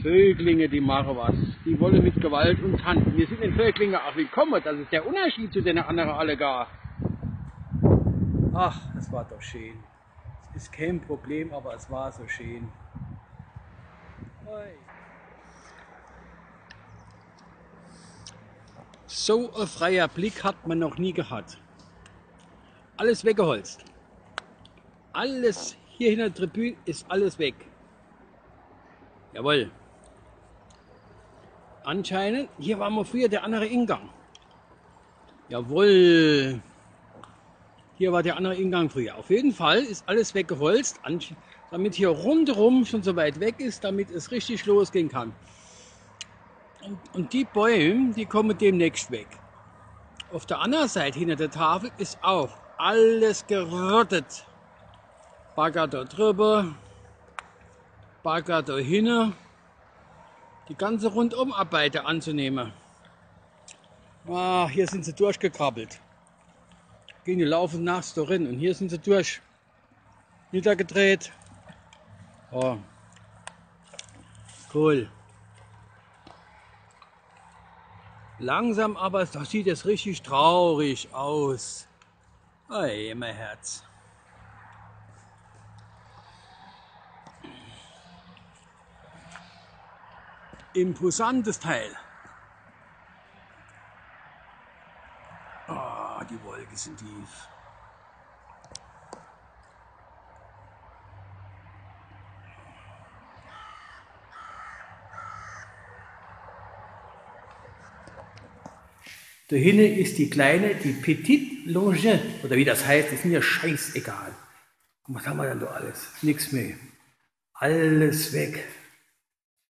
Vöglinge, die machen was. Die wollen mit Gewalt und Hand. Wir sind in Vöglinge auch willkommen. Das ist der Unterschied zu den anderen alle gar. Ach, das war doch schön. Es ist kein Problem, aber es war so schön. So ein freier Blick hat man noch nie gehabt. Alles weggeholzt. Alles hier in der Tribüne ist alles weg. Jawohl. Anscheinend, hier war mal früher der andere Ingang. Jawohl. Hier war der andere Ingang früher. Auf jeden Fall ist alles weggeholzt, damit hier rundherum schon so weit weg ist, damit es richtig losgehen kann. Und, und die Bäume, die kommen demnächst weg. Auf der anderen Seite hinter der Tafel ist auch alles gerottet. Bagger da drüber, Bagger da hinten die ganze Rundumarbeiter anzunehmen. Ah, hier sind sie durchgekrabbelt. Gehen die laufen nachts da rein und hier sind sie durch. Niedergedreht. Oh. Cool. Langsam aber da sieht es richtig traurig aus. Ei, mein Herz. Imposantes Teil. Ah, die Wolken sind tief. Da hinten ist die kleine, die Petite Longette, oder wie das heißt, ist mir scheißegal. Und was haben wir dann da alles? Nichts mehr. Alles weg.